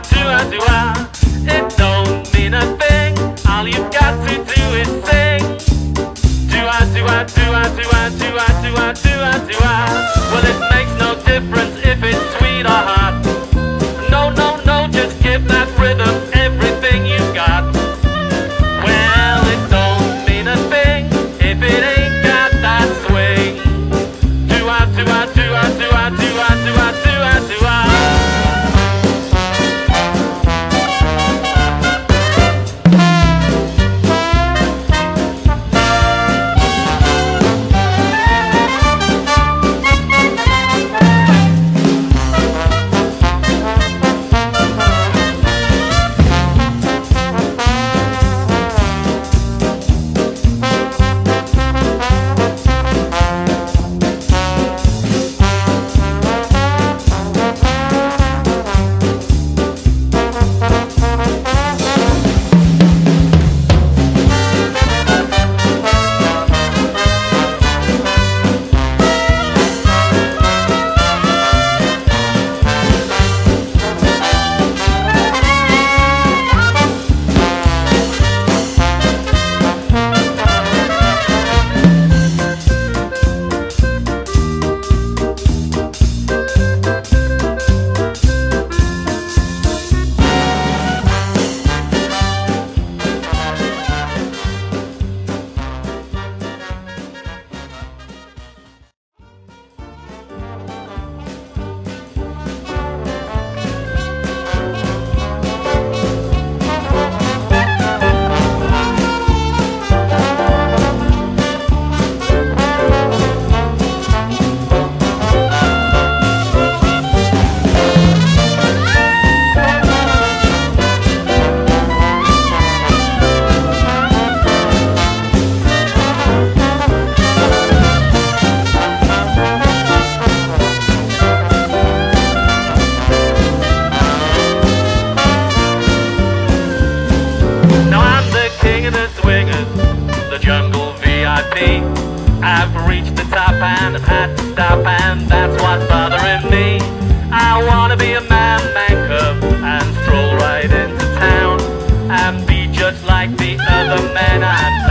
do I. Do I it don't mean a thing. All you've got to do is sing. Do I, do I, do I, do I, do I, do I, do I, do I. Well, it makes no difference if it's sweet or hot. No, no, no, just give that rhythm I've reached the top and I've had to stop, and that's what's bothering me. I wanna be a man, man cub, and stroll right into town, and be just like the other men I'm